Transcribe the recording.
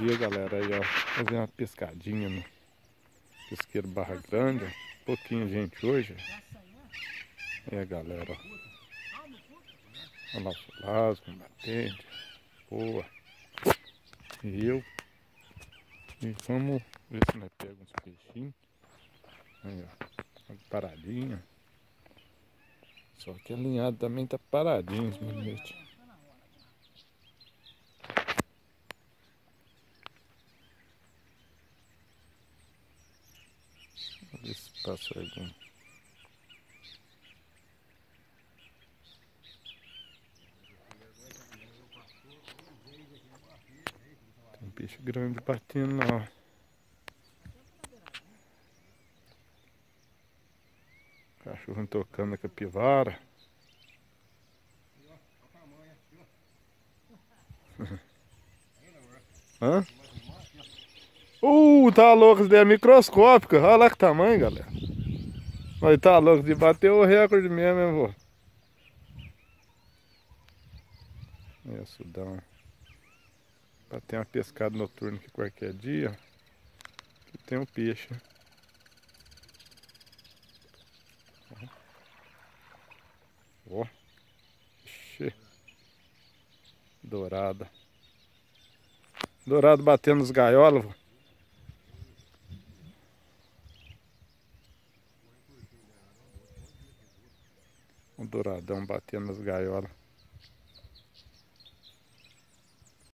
dia, galera. Aí, ó, fazer uma pescadinha no pesqueiro Barra Grande. Pouquinho gente hoje. É, galera, ó. Olha lá o Solasco, combatente. Boa. E eu. E vamos ver se nós pegamos uns peixinhos. Aí, ó. Paradinha. Só que alinhado também tá paradinho esse minete. Ver se passa algum. Tem peixe grande batendo lá. Cachorro tocando a capivara. Hã? Uh, tá louco, isso daí é microscópica. Olha lá que tamanho, galera. Mas tá louco, de bater o recorde mesmo, hein, vô? É, Sudão. Pra ter uma pescada noturna aqui qualquer dia. Aqui tem um peixe. Ó. Ixi. Dourada. Dourado batendo nos gaiolas. O douradão batendo nas gaiolas.